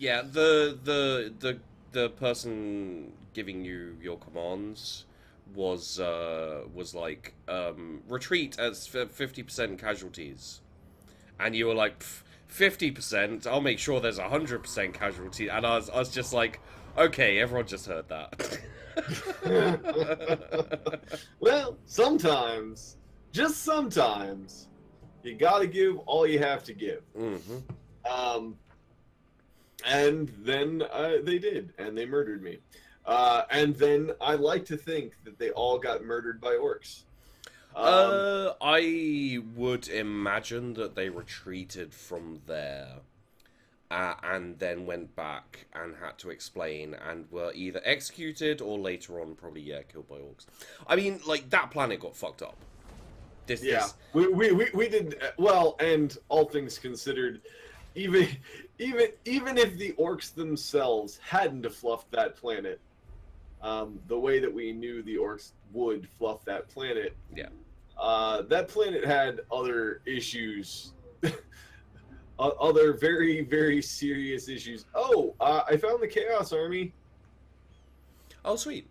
Yeah, the the the the person giving you your commands was uh was like um retreat at fifty percent casualties, and you were like fifty percent. I'll make sure there's hundred percent casualty, and I was I was just like, okay, everyone just heard that. well, sometimes, just sometimes, you gotta give all you have to give. Mm-hmm. Um, and then uh, they did, and they murdered me. Uh, and then I like to think that they all got murdered by orcs. Um, uh, I would imagine that they retreated from there. Uh, and then went back and had to explain and were either executed or later on probably yeah killed by orcs. I mean, like that planet got fucked up. This, yeah, this... We, we, we we did well, and all things considered, even even even if the orcs themselves hadn't fluffed that planet, um, the way that we knew the orcs would fluff that planet, yeah, uh, that planet had other issues other very very serious issues. Oh, uh, I found the Chaos Army. Oh, sweet.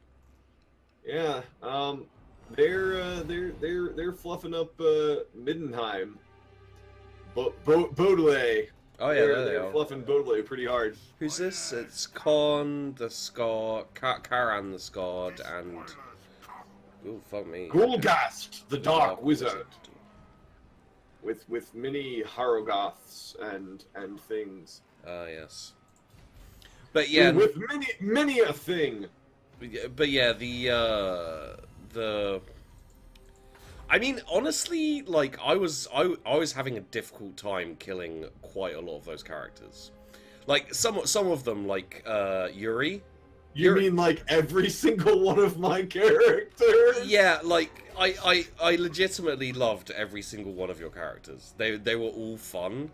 Yeah, um, they're uh, they're they're they're fluffing up uh, Middenheim. Bo- Bo- Bordeleaux. Oh yeah, they're, there they they're are. fluffing Bordeleaux pretty hard. Who's this? It's Con the Scott, Karan the Scott, and oh fuck me, Gulgast the Dark, Dark Wizard. Wizard with with many Harrogaths and and things. Ah, uh, yes. But yeah, with many many a thing. But yeah, the uh, the. I mean, honestly, like I was, I, I was having a difficult time killing quite a lot of those characters. Like some, some of them, like uh, Yuri, you You're... mean like every single one of my characters? Yeah, like I, I, I legitimately loved every single one of your characters. They, they were all fun,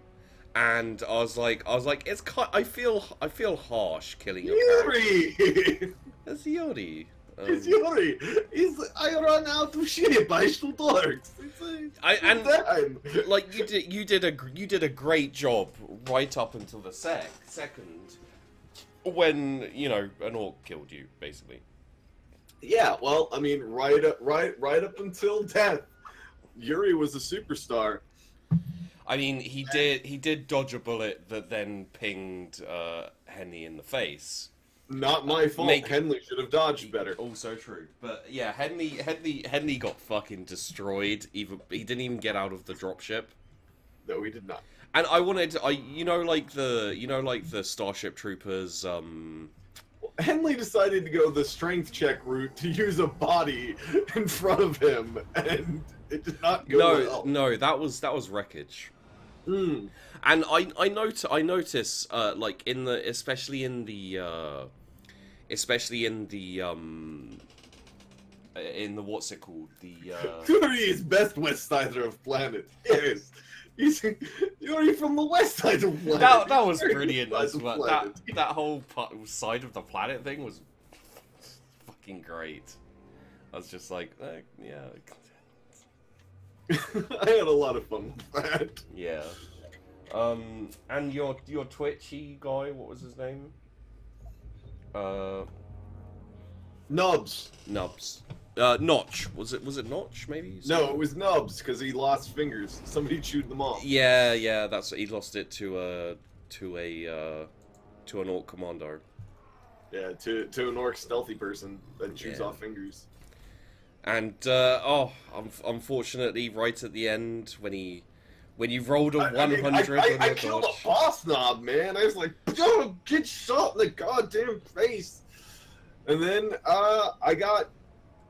and I was like, I was like, it's kind. I feel, I feel harsh killing your Yuri. It's Yuri. Um, it's Yuri. He's, I run out of shit. I shoot orcs. I and time. like you did, you did a you did a great job right up until the sec second when you know an orc killed you, basically. Yeah, well, I mean, right up, right, right up until death, Yuri was a superstar. I mean, he did he did dodge a bullet that then pinged uh, Henley in the face. Not my fault. Make... Henley should have dodged better. Also true, but yeah, Henley Henley Henley got fucking destroyed. Even he didn't even get out of the dropship. No, he did not. And I wanted, to, I you know, like the you know, like the Starship Troopers. um Henley decided to go the strength check route to use a body in front of him, and it did not go no, well. No, that was that was wreckage. Mm. And I I note I notice uh, like in the especially in the uh, especially in the um in the what's it called the uh... Fury is best West Sider of planet. Yes. He's you're from the west side of the planet. That, that was brilliant as well. That, that whole side of the planet thing was fucking great. I was just like, eh, yeah. I had a lot of fun with that. Yeah. Um, and your your Twitchy guy, what was his name? Uh, Nubs. Nubs. Uh, Notch was it? Was it Notch? Maybe. No, it was Nubs because he lost fingers. Somebody chewed them off. Yeah, yeah, that's he lost it to a to a uh, to an orc commando. Yeah, to to an orc stealthy person that chews yeah. off fingers. And uh, oh, um, unfortunately, right at the end when he when you rolled a one hundred, I, I, I, I killed a boss knob, man. I was like, "Yo, get shot in the goddamn face!" And then uh, I got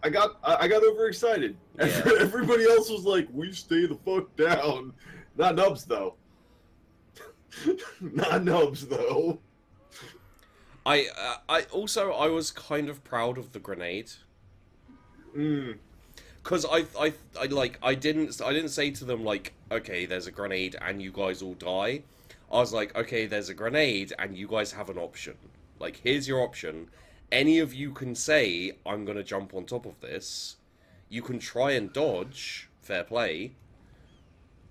I got I got overexcited. Yeah. Everybody else was like, "We stay the fuck down." Not Nubs though. Not Nubs though. I uh, I also I was kind of proud of the grenade. Mm. Cause I, I I like I didn't I didn't say to them like okay there's a grenade and you guys all die. I was like okay there's a grenade and you guys have an option. Like here's your option any of you can say, I'm going to jump on top of this. You can try and dodge, fair play.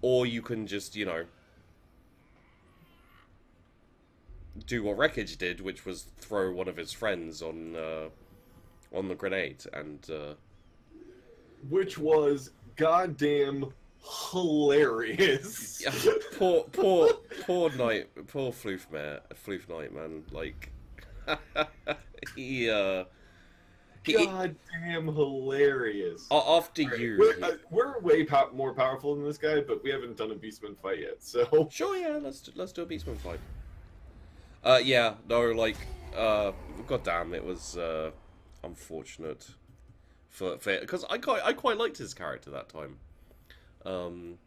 Or you can just, you know. do what Wreckage did, which was throw one of his friends on uh, on the grenade, and uh, which was goddamn hilarious. yeah, poor poor poor night, poor Floof man, Floof Knight man, like he uh. he- Goddamn hilarious. after you, We're, uh, we're way pow- more powerful than this guy, but we haven't done a Beastman fight yet. So Sure, yeah, let's do, let's do a Beastman fight. Uh, yeah, no, like, uh, goddamn, it was uh, unfortunate for for because I quite I quite liked his character that time. Um,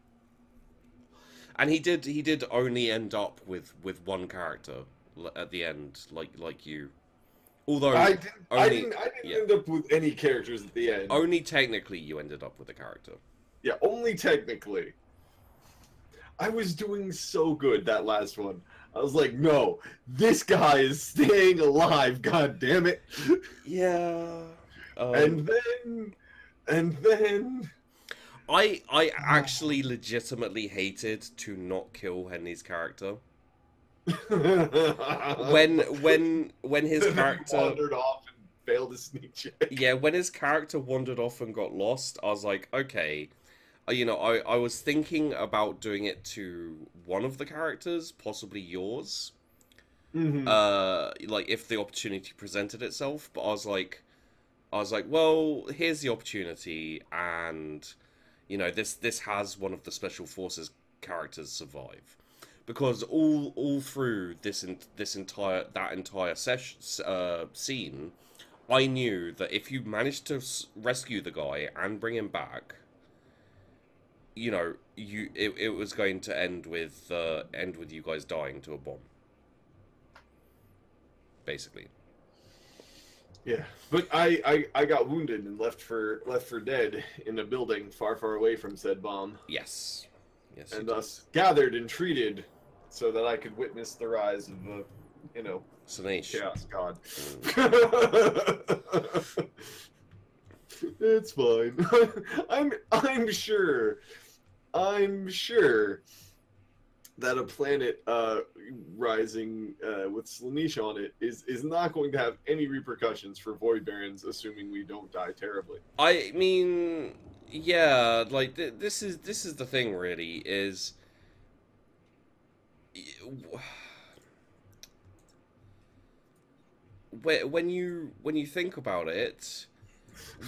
and he did he did only end up with with one character at the end, like like you. Although I didn't. I didn't. I didn't yeah. end up with any characters at the end. only technically you ended up with a character. Yeah, only technically. I was doing so good that last one. I was like, no, this guy is staying alive. God damn it! Yeah. Um, and then, and then, I I actually legitimately hated to not kill Henry's character. When when when his character wandered off and failed to sneak check. yeah, when his character wandered off and got lost, I was like, okay. Uh, You know, I, I was thinking about doing it to one of the characters, possibly yours. Mhm. Uh like if the opportunity presented itself, but I was like I was like, well, here's the opportunity and you know, this this has one of the special forces characters survive. Because all all through this in, this entire that entire session uh, scene, I knew that if you managed to rescue the guy and bring him back, you know, you it, it was going to end with uh, end with you guys dying to a bomb. Basically. Yeah, but I, I I got wounded and left for left for dead in a building far far away from said bomb, Yes. Yes. and did. thus gathered and treated, so that I could witness the rise of a, you know, Slaanesh. chaos god. Mm. it's fine. I'm I'm sure. I'm sure that a planet uh, rising uh, with Slaanesh on it is is not going to have any repercussions for Void Barons, assuming we don't die terribly. I mean, yeah, like th- this is this is the thing. Really, is when you when you think about it,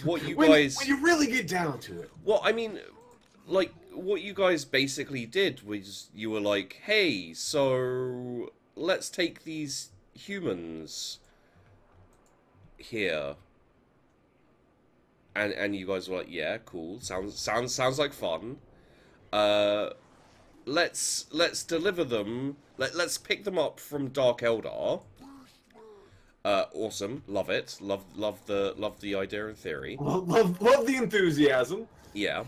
what you when, guys when you really get down to it. Well, I mean, like what you guys basically did was you were like, "Hey, so let's take these humans here." And and you guys were like, "Yeah, cool. Sounds sounds sounds like fun." Uh let's let's deliver them. Let, let's pick them up from Dark Eldar. Uh awesome. Love it. Love love the love the idea and theory. Love, love, love the enthusiasm. Yeah.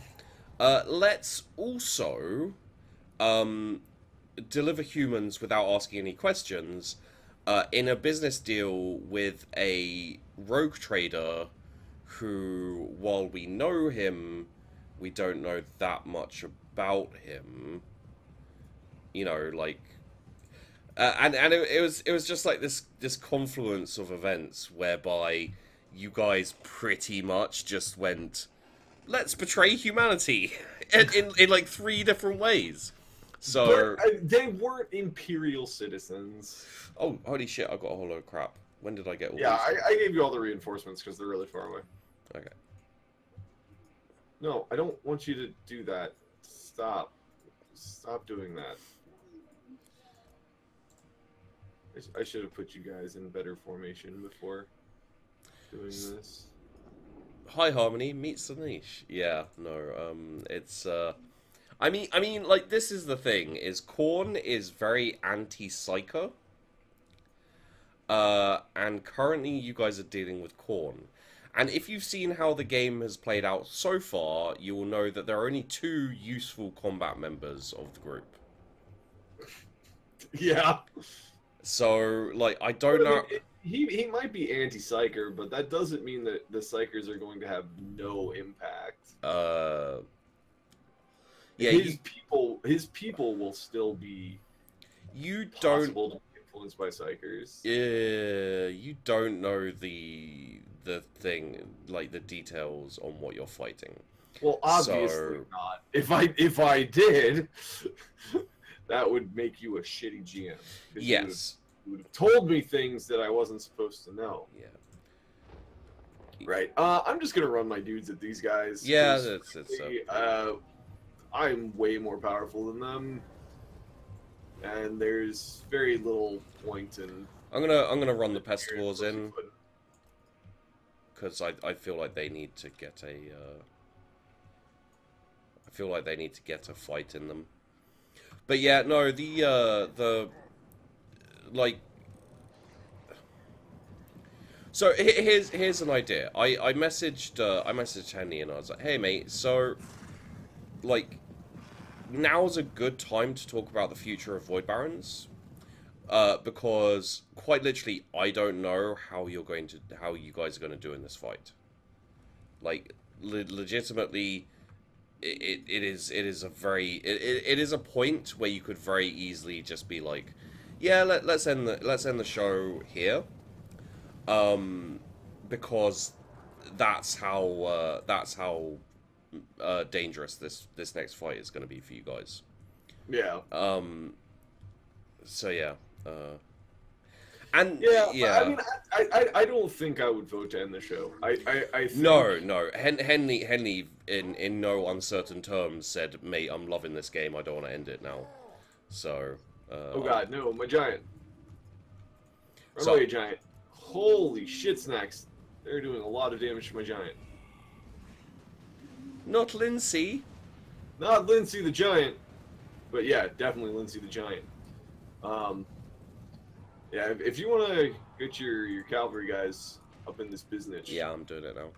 Uh, let's also um, deliver humans without asking any questions uh, in a business deal with a rogue trader who, while we know him, we don't know that much about him. You know, like. Uh, and and it, it was it was just like this this confluence of events whereby you guys pretty much just went let's betray humanity in, in, in like three different ways. So, But, uh, they weren't imperial citizens. oh holy shit! I got a whole lot of crap. When did I get all Yeah? I, I gave you all the reinforcements because they're really far away. Okay. No, I don't want you to do that. Stop. Stop doing that. I, I should have put you guys in better formation before doing this. Hi Harmony meets the niche. Yeah, no, um, it's uh, I mean, I mean, like this is the thing: is Khorne is very anti-psyker. Uh, and currently you guys are dealing with Khorne. And if you've seen how the game has played out so far, you will know that there are only two useful combat members of the group. Yeah. So, like, I don't know. He, he might be anti-psyker, but that doesn't mean that the psykers are going to have no impact. Uh, yeah, his you, people his people will still be you don't possible to be influenced by psykers. Yeah, you don't know the the thing, like the details on what you're fighting. Well, obviously So- not. If I if I did, that would make you a shitty GM. 'cause you would've- Yes. Would have told me things that I wasn't supposed to know. Yeah. Right. Uh, I'm just gonna run my dudes at these guys. Yeah, that's Uh, uh, I'm way more powerful than them, and there's very little point in. I'm gonna I'm gonna run the Bestigors in because I I feel like they need to get a. Uh, I feel like they need to get a fight in them. But yeah, no, the uh, the like. So here's here's an idea. I I messaged uh, I messaged Henry and I was like, hey mate, so like now's a good time to talk about the future of Void Barons. Uh, because quite literally, I don't know how you're going to, how you guys are going to do in this fight. Like, le- legitimately, it, it, it is it is a very it, it is a point where you could very easily just be like, yeah, let, let's end the let's end the show here, um, because that's how uh, that's how uh, dangerous this this next fight is going to be for you guys. Yeah. Um. So yeah. Uh. And Yeah, yeah. I mean, I, I, I don't think I would vote to end the show. I, I, I think, no, no. Hen- Henley, Henley, in in no uncertain terms, said, "Mate, I'm loving this game. I don't want to end it now." So. Uh, Oh god, no, my giant. Run So- away, giant. Holy shit, snacks! They're doing a lot of damage to my giant. Not Lindsay. Not Lindsay the giant, but yeah, definitely Lindsay the giant. Um, yeah, if, if you want to get your your cavalry guys up in this business, Yeah, I'm doing it now.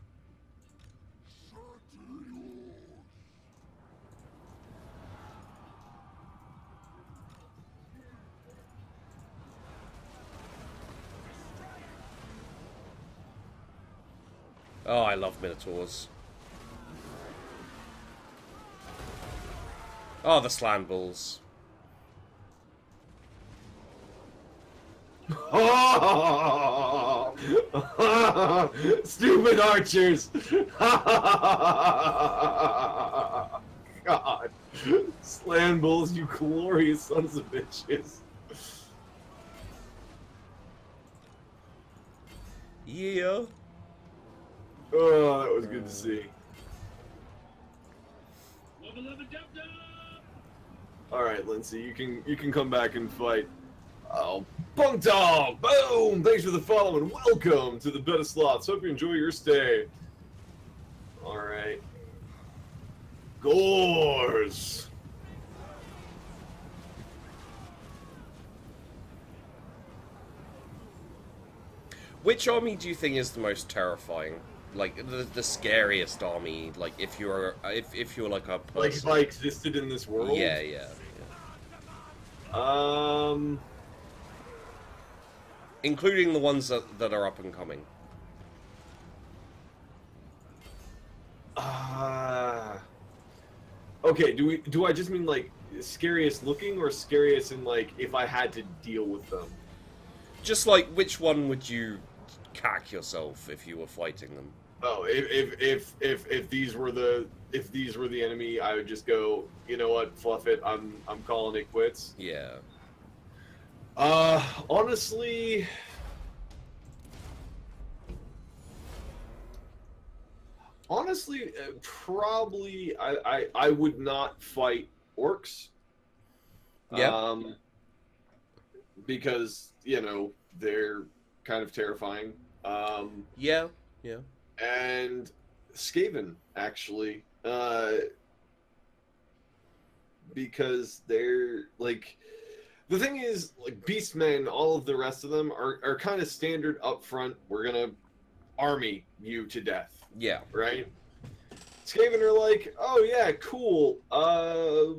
Oh, I love Minotaurs. Oh, the slam bulls. Stupid archers! God. Slam bulls, you glorious sons of bitches. Yeah. Oh, that was good to uh, see. Alright, Lindsay, you can you can come back and fight. Oh, Bunk Dog! Boom! Thanks for the follow and welcome to the Beta Slots. Hope you enjoy your stay. Alright. Gores! Which army do you think is the most terrifying? Like the the scariest army? Like if you're if if you're like a person. Like if I existed in this world? yeah, yeah, yeah. Um. Including the ones that that are up and coming. Ah. okay, do we do I just mean like scariest looking or scariest in like if I had to deal with them? Just like which one would you cack yourself if you were fighting them? Oh, if if if if, if these were the if these were the enemy, I would just go, you know what, fluff it. I'm I'm calling it quits. Yeah. Uh, honestly, honestly, uh, probably I, I I would not fight orcs. Yeah. Um, because you know they're kind of terrifying. Um, Yeah. Yeah. And Skaven actually, uh, because they're like the thing is like Beastmen, all of the rest of them are are kind of standard up front. We're gonna army you to death, Yeah. right? Skaven are like, oh yeah, cool. Uh,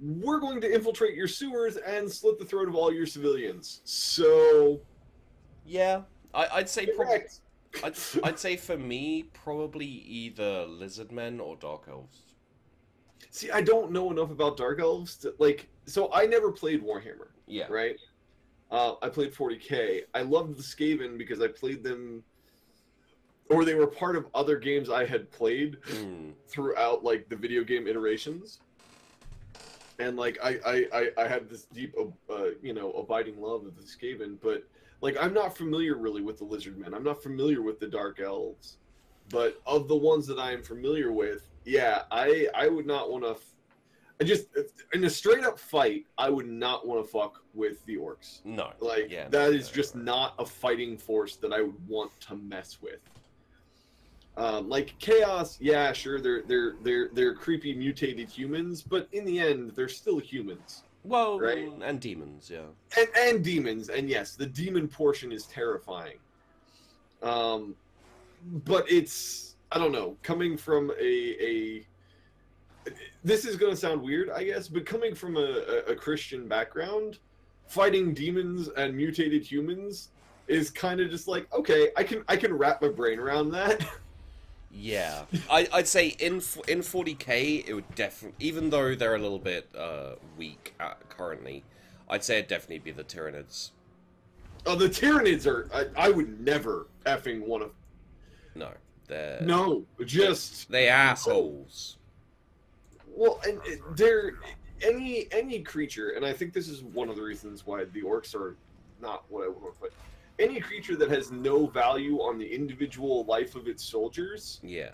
we're going to infiltrate your sewers and slit the throat of all your civilians. So, Yeah. I, I'd say probably. I'd, I'd say for me, probably either lizardmen or dark elves. See, I don't know enough about Dark Elves to like. So I never played Warhammer. Yeah. right? Uh, I played 40k. I loved the Skaven because I played them, or they were part of other games I had played Mm. throughout like the video game iterations. And like I I, I, I had this deep uh, you know abiding love of the Skaven, but like I'm not familiar really with the Lizard Men. I'm not familiar with the Dark Elves, but of the ones that I am familiar with, yeah, I I would not want to. I just in a straight up fight, I would not want to fuck with the orcs. No. Like Yeah, that no, is no, just no. not a fighting force that I would want to mess with. Um, like chaos, yeah, sure, they're they're they're they're creepy mutated humans, but in the end, they're still humans Well, Right. and demons, yeah. and and demons. And yes, the demon portion is terrifying. Um, but it's I don't know, coming from a a this is gonna sound weird, I guess, but coming from a, a, a Christian background, fighting demons and mutated humans is kind of just like okay, I can I can wrap my brain around that. Yeah, I, I'd say in in 40k it would definitely, even though they're a little bit uh, weak uh, currently, I'd say it'd definitely be the Tyranids. Oh, the Tyranids are. I, I would never effing want to. No, they're No, just they assholes. well, and they're any any creature, and I think this is one of the reasons why the orcs are not what I want to put. Any creature that has no value on the individual life of its soldiers Yeah,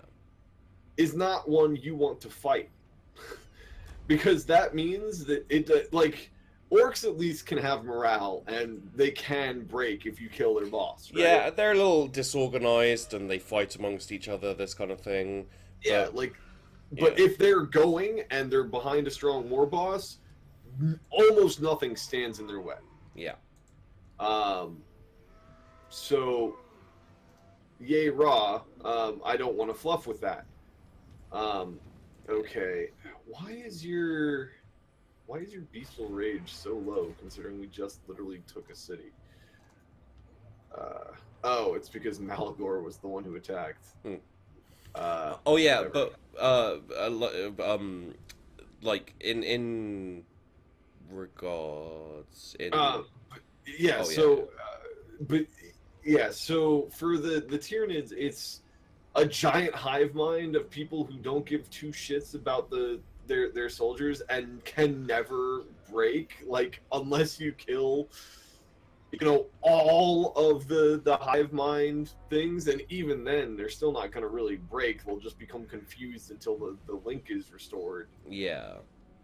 is not one you want to fight, because that means that it uh, like orcs at least can have morale and they can break if you kill their boss. Right? yeah, they're a little disorganized and they fight amongst each other, this kind of thing. Yeah, But- like, but yeah. if they're going and they're behind a strong war boss, almost nothing stands in their way. Yeah, Um, so, yay, raw. Um, I don't want to fluff with that. Um, okay, why is your why is your bestial rage so low considering we just literally took a city? Uh, oh, it's because Malagor was the one who attacked. Hmm. Uh, Oh yeah, Whatever. but uh, um, like in in regards in Uh, yeah. Oh, yeah. so, uh, but yeah. So for the the Tyranids, it's a giant hive mind of people who don't give two shits about the their their soldiers and can never break. Like unless you kill, you know, all of the the hive mind things, and even then, they're still not going to really break. They'll just become confused until the the link is restored. yeah,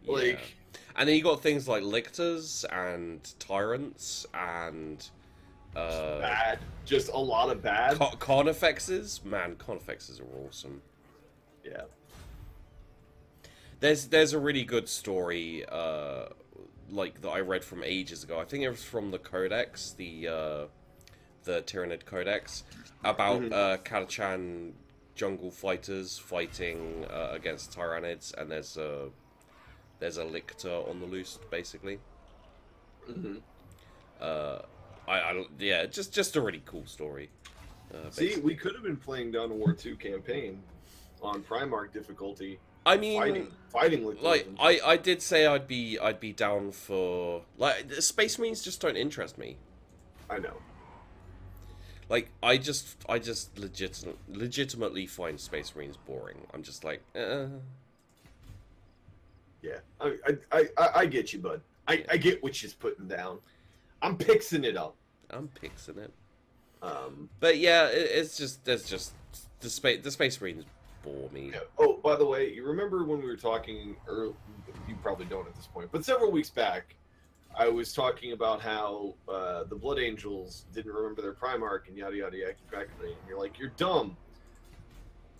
yeah. Like. and then you got things like lictors and tyrants and uh, Bad, just a lot of bad. co- carnifexes. Man, carnifexes are awesome. Yeah. There's there's a really good story uh like that I read from ages ago. I think it was from the Codex, the uh the Tyranid Codex about Mhm. uh Catachan jungle fighters fighting uh, against Tyranids and there's a there's a lictor on the loose basically. hmm Uh I, I yeah, just just a really cool story. Uh, See, we could have been playing Dawn of War 2 campaign on Primarch difficulty, I mean fighting, fighting with like I, I did say I'd be I'd be down for like the space marines just don't interest me. I know. Like I just I just legit legitimately find space marines boring. I'm just like, uh, Yeah, I, I, I, I, get you, bud. I, I get what she's putting down. I'm pixing it up. I'm pixing it. Um, But yeah, it, it's just there's just the space the space marines bore me. yeah. Oh, by the way, you remember when we were talking, or you probably don't at this point, but several weeks back, I was talking about how uh, the Blood Angels didn't remember their Primarch and yada yada yada. And you're like, you're dumb.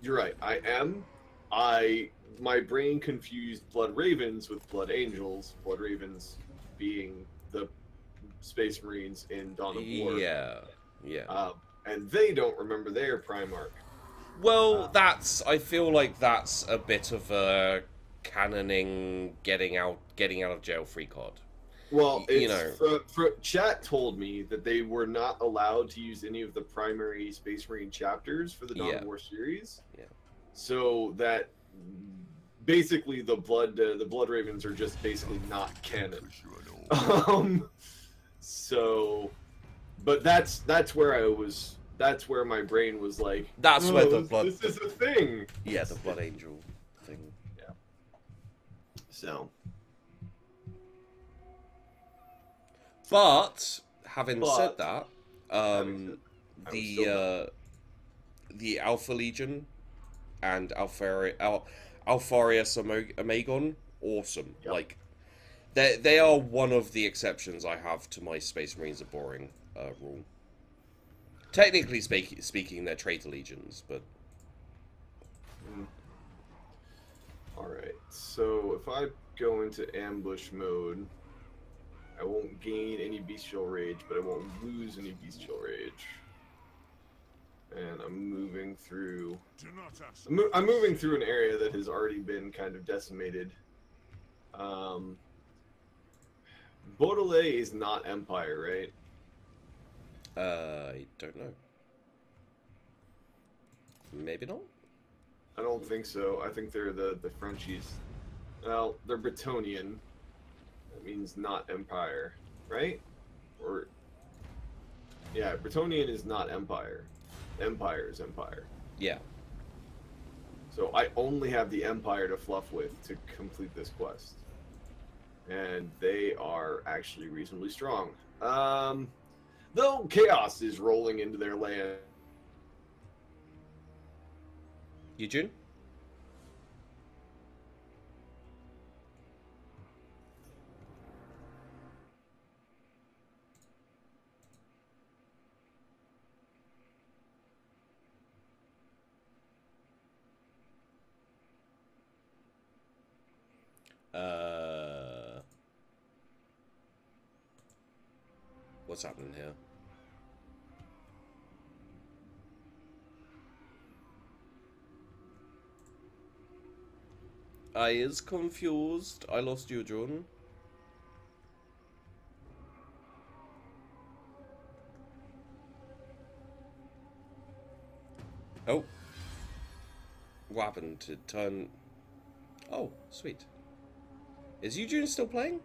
You're right. I am. I my brain confused Blood Ravens with Blood Angels. Blood Ravens being the Space Marines in Dawn of War. Yeah, yeah. Um, and they don't remember their Primarch. Well, uh, that's I feel like that's a bit of a canoning getting out getting out of jail free card. Well, Y- you know. fr- fr- chat told me that they were not allowed to use any of the primary Space Marine chapters for the Dawn Yeah. of War series. Yeah. So that basically the blood uh, the Blood Ravens are just basically not canon. Um, So, but that's that's where I was. That's where my brain was like. That's "Oh, where the this- blood- This is a thing. Yeah, the Blood Angel thing. Yeah. So, But having But- said that, um, was the uh, the Alpha Legion and Alpharia, Al- Alpharius Amo- Omegon, awesome. Yep. Like they they are one of the exceptions I have to my Space Marines are boring uh, rule. Technically speak- speaking, they're traitor legions, but all right. So if I go into ambush mode, I won't gain any bestial rage, but I won't lose any bestial rage. And I'm moving through. Do not ask. I'm, mo- I'm moving through an area that has already been kind of decimated. Um, Bordeleaux is not Empire, right? uh, I don't know. Maybe not. I don't think so. I think they're the the Frenchies. Well, they're Bretonnian. That means not Empire, right? Or yeah, Bretonnian is not Empire. Empire is Empire. Yeah. So I only have the Empire to fluff with to complete this quest, and they are actually reasonably strong. Um, though chaos is rolling into their land. Eugene? Uh, what's happening here? I is confused. I lost you, Jordan. Oh. What happened to turn... Oh, sweet. Is Eugene still playing?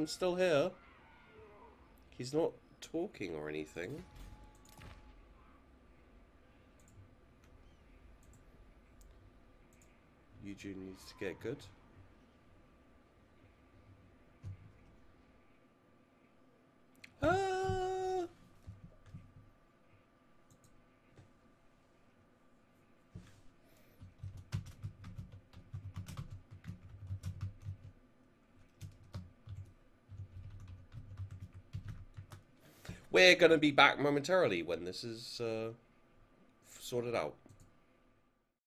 I'm still here. He's not talking or anything. Eugene needs to get good. Uh, we're going to be back momentarily when this is uh, sorted out.